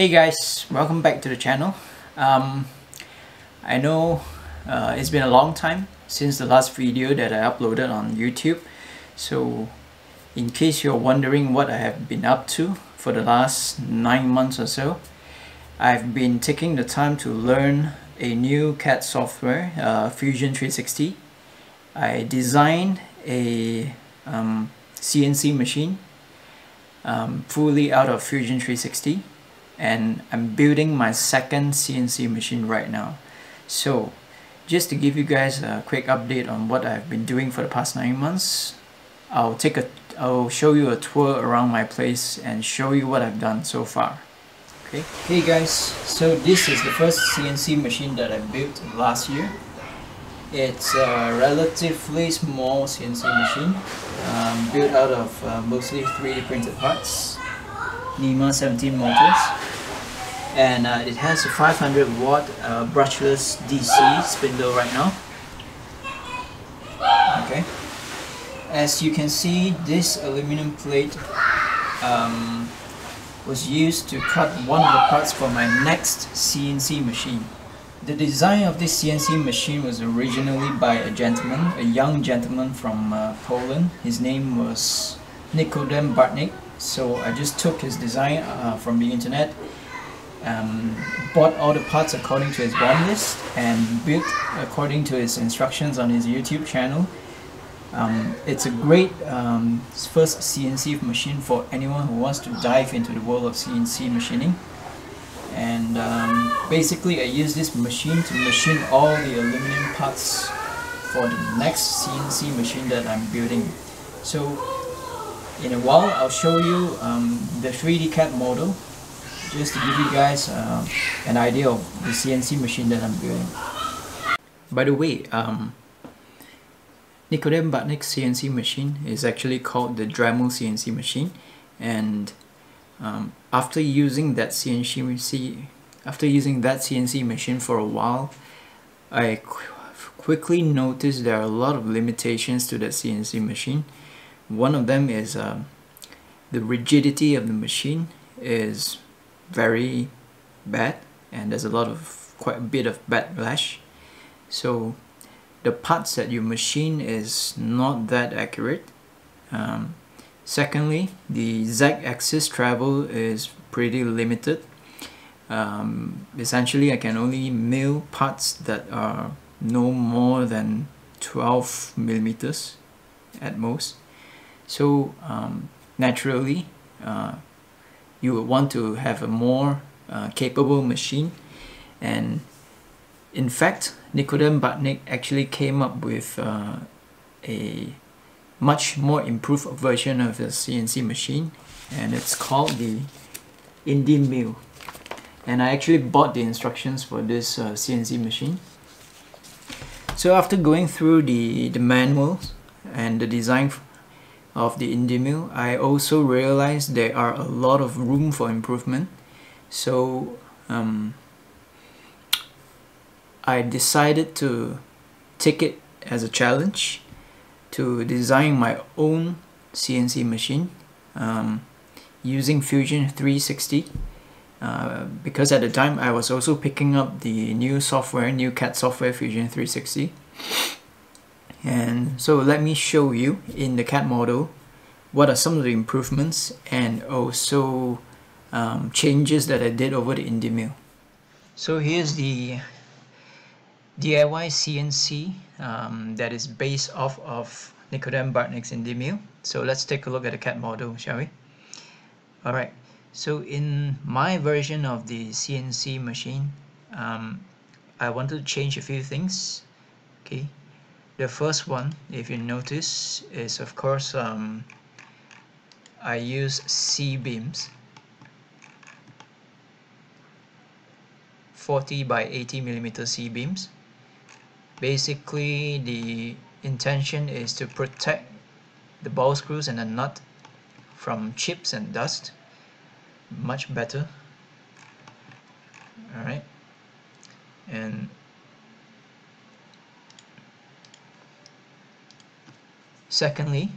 Hey guys, welcome back to the channel. Um, I know uh, it's been a long time since the last video that I uploaded on YouTube. So in case you're wondering what I have been up to for the last 9 months or so, I've been taking the time to learn a new CAD software, uh, Fusion 360. I designed a um, CNC machine um, fully out of Fusion 360 and I'm building my second CNC machine right now. So just to give you guys a quick update on what I've been doing for the past nine months I'll take a I'll show you a tour around my place and show you what I've done so far. Okay. Hey guys. So this is the first CNC machine that I built last year. It's a relatively small CNC machine um, built out of uh, mostly 3D printed parts NEMA 17 motors and uh, it has a 500 watt uh, brushless DC spindle right now okay as you can see this aluminum plate um, was used to cut one of the parts for my next CNC machine the design of this CNC machine was originally by a gentleman, a young gentleman from uh, Poland. His name was Nikodem Bartnik. So I just took his design uh, from the internet, um, bought all the parts according to his BOM list, and built according to his instructions on his YouTube channel. Um, it's a great um, first CNC machine for anyone who wants to dive into the world of CNC machining and um, basically I use this machine to machine all the aluminum parts for the next CNC machine that I'm building so in a while I'll show you um, the 3D CAD model just to give you guys uh, an idea of the CNC machine that I'm building. By the way um, Bartnik's CNC machine is actually called the Dremel CNC machine and um, after using that CNC after using that CNC machine for a while I qu quickly noticed there are a lot of limitations to that CNC machine one of them is um, the rigidity of the machine is very bad and there's a lot of quite a bit of backlash so the parts that you machine is not that accurate um, Secondly, the z-axis travel is pretty limited. Um, essentially, I can only mill parts that are no more than 12 millimeters at most. So um, naturally, uh, you would want to have a more uh, capable machine. And in fact Nikodem Bartnik actually came up with uh, a much more improved version of the CNC machine and it's called the Indian IndyMill and I actually bought the instructions for this uh, CNC machine. So after going through the, the manuals and the design of the IndyMill I also realized there are a lot of room for improvement. So um, I decided to take it as a challenge to design my own CNC machine um, using Fusion 360 uh, because at the time I was also picking up the new software, new CAD software Fusion 360 and so let me show you in the CAD model what are some of the improvements and also um, changes that I did over the IndyMill. So here's the DIY CNC um, that is based off of Nikodem Bartnik's IndyMill. So let's take a look at the CAD model, shall we? Alright, so in my version of the CNC machine, um, I wanted to change a few things. Okay, the first one, if you notice, is of course um, I use C-beams. 40 by 80 millimeter C-beams. Basically the intention is to protect the ball screws and the nut from chips and dust. Much better. Alright and secondly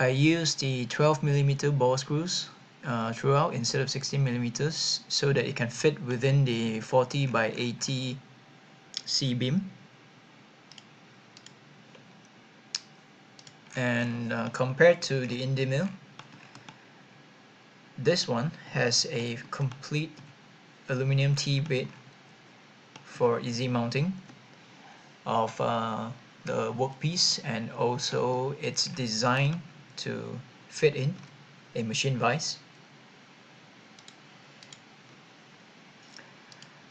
I use the 12 millimeter ball screws uh, throughout instead of 16 millimeters so that it can fit within the 40 by 80 C-beam and uh, compared to the IndyMill this one has a complete aluminum T-bit for easy mounting of uh, the workpiece and also it's designed to fit in a machine vise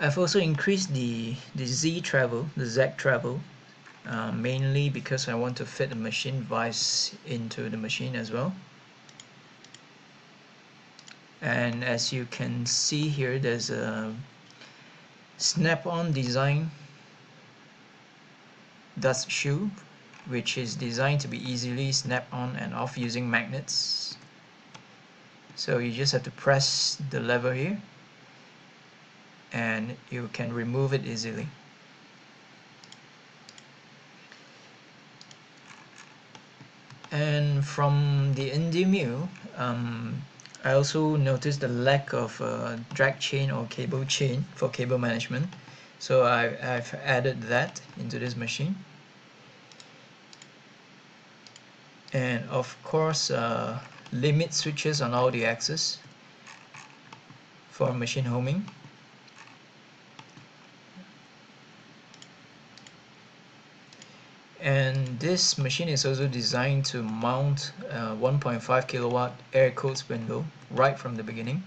I've also increased the the Z travel the Z travel uh, mainly because I want to fit the machine vise into the machine as well. And as you can see here there's a snap-on design dust shoe which is designed to be easily snap on and off using magnets. So you just have to press the lever here and you can remove it easily. And from the Indy um, I also noticed the lack of uh, drag chain or cable chain for cable management. So I, I've added that into this machine and of course uh, limit switches on all the axes for machine homing. And this machine is also designed to mount a 1.5 kilowatt air cooled spindle right from the beginning.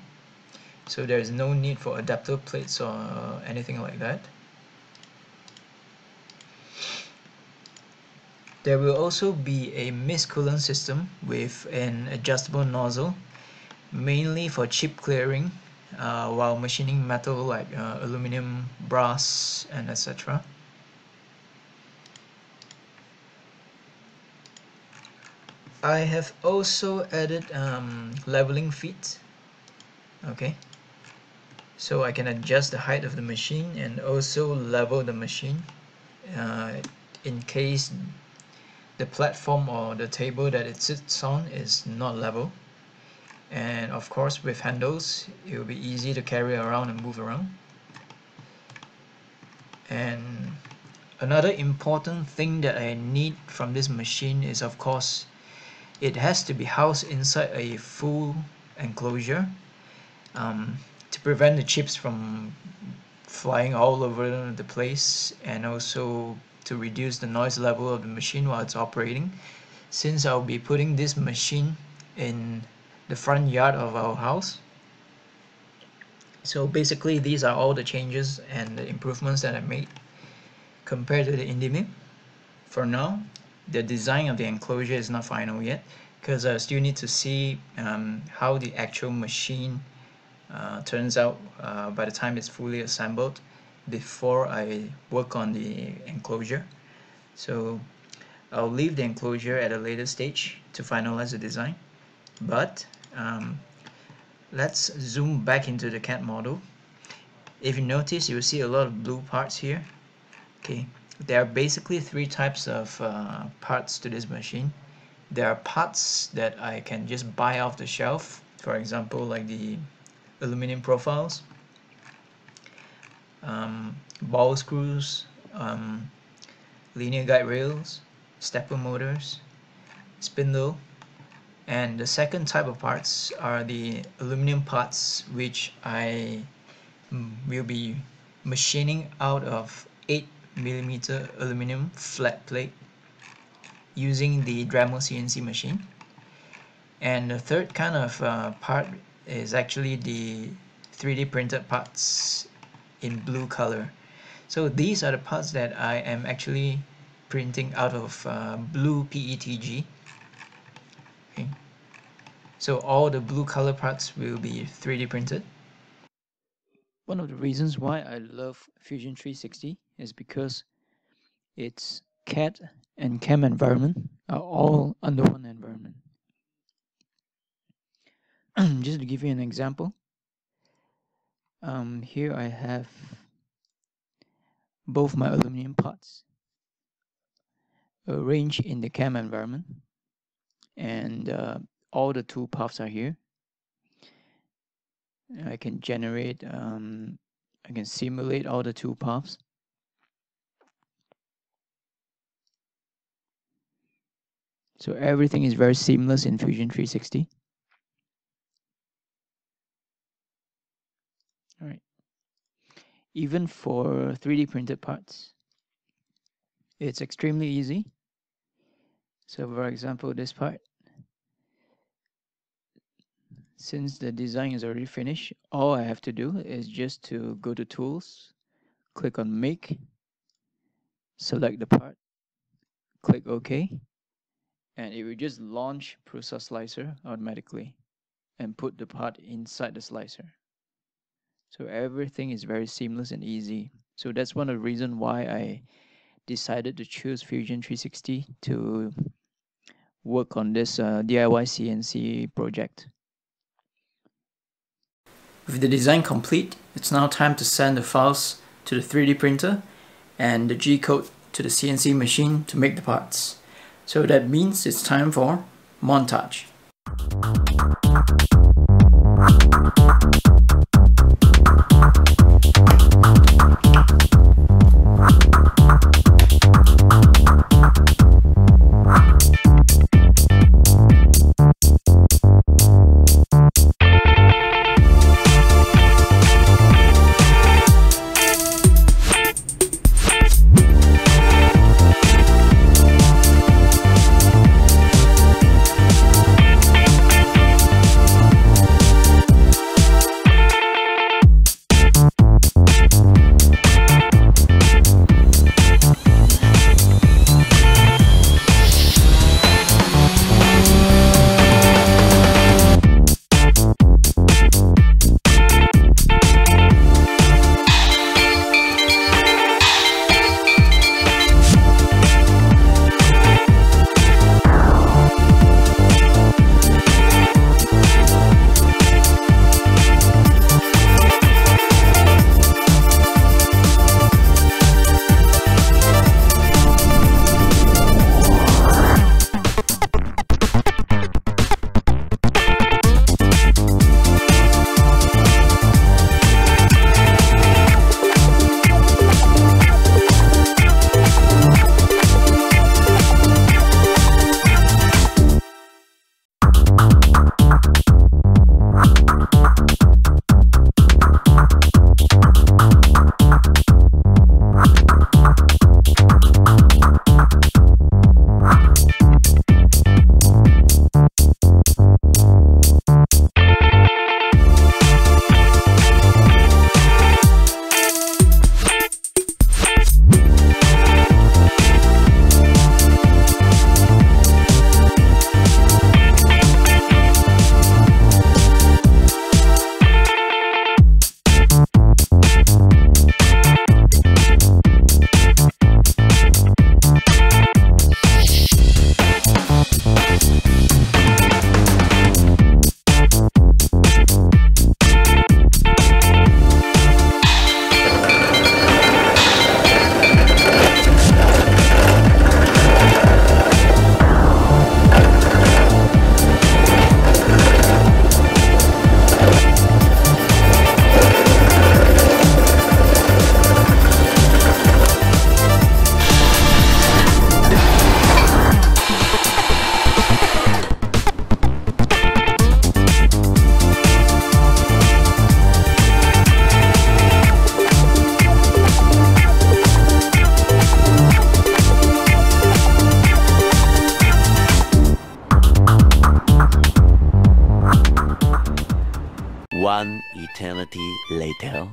So there is no need for adapter plates or anything like that there will also be a mist coolant system with an adjustable nozzle mainly for chip clearing uh, while machining metal like uh, aluminum brass and etc I have also added um, leveling feet. Okay. So I can adjust the height of the machine and also level the machine uh, in case the platform or the table that it sits on is not level. And of course with handles it will be easy to carry around and move around. And another important thing that I need from this machine is of course it has to be housed inside a full enclosure um, to prevent the chips from flying all over the place and also to reduce the noise level of the machine while it's operating. Since I'll be putting this machine in the front yard of our house. So basically these are all the changes and the improvements that I made compared to the Indy for now the design of the enclosure is not final yet because I still need to see um, how the actual machine uh, turns out uh, by the time it's fully assembled before I work on the enclosure. So I'll leave the enclosure at a later stage to finalize the design. But um, let's zoom back into the CAD model. If you notice you'll see a lot of blue parts here. Okay there are basically three types of uh, parts to this machine. There are parts that I can just buy off the shelf for example like the aluminum profiles um, ball screws um, linear guide rails stepper motors spindle. And the second type of parts are the aluminum parts which I will be machining out of 8 millimeter aluminum flat plate using the Dremel CNC machine. And the third kind of uh, part is actually the 3D printed parts in blue color so these are the parts that I am actually printing out of uh, blue PETG okay. so all the blue color parts will be 3D printed one of the reasons why I love Fusion 360 is because its CAD and CAM environment are all under one environment. Just to give you an example, um, here I have both my aluminum parts arranged in the CAM environment and uh, all the tool paths are here I can generate, um, I can simulate all the tool paths. So everything is very seamless in Fusion 360. All right. Even for 3D printed parts, it's extremely easy. So for example, this part, since the design is already finished, all I have to do is just to go to tools, click on make, select the part, click OK, and it will just launch Prusa Slicer automatically and put the part inside the slicer. So everything is very seamless and easy. So that's one of the reasons why I decided to choose Fusion 360 to work on this uh, DIY CNC project. With the design complete, it's now time to send the files to the 3D printer and the G-code to the CNC machine to make the parts. So that means it's time for montage. Later.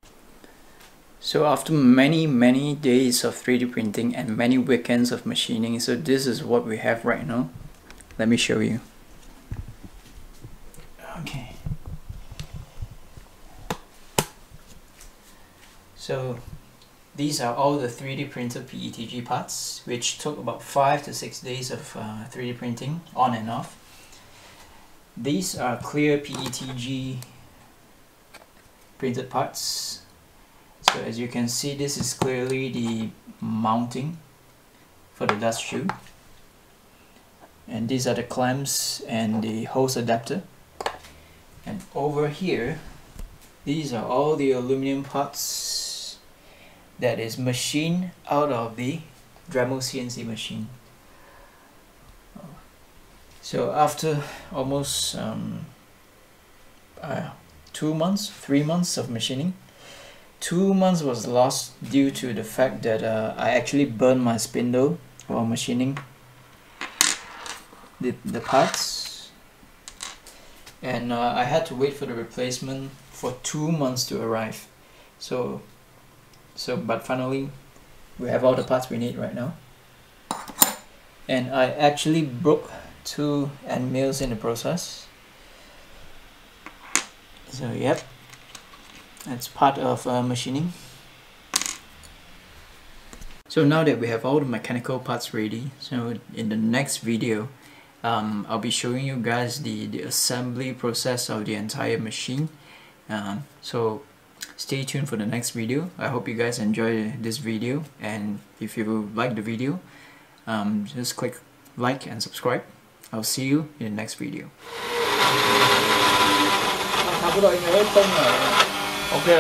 So after many many days of 3D printing and many weekends of machining, so this is what we have right now. Let me show you. Okay. So these are all the 3D printed PETG parts, which took about 5 to 6 days of uh, 3D printing on and off. These are clear PETG printed parts. So as you can see this is clearly the mounting for the dust shoe. And these are the clamps and the hose adapter. And over here these are all the aluminum parts that is machined out of the Dremel CNC machine. So after almost um, uh, two months, three months of machining, two months was lost due to the fact that uh, I actually burned my spindle while machining the, the parts. And uh, I had to wait for the replacement for two months to arrive. So so but finally we have all the parts we need right now. And I actually broke two end mills in the process so yep. That's part of uh, machining. So now that we have all the mechanical parts ready so in the next video um, I'll be showing you guys the, the assembly process of the entire machine. Um, so stay tuned for the next video. I hope you guys enjoy this video. And if you like the video um, just click like and subscribe. I'll see you in the next video 아, 그래, 이거 똥 나. 오케이.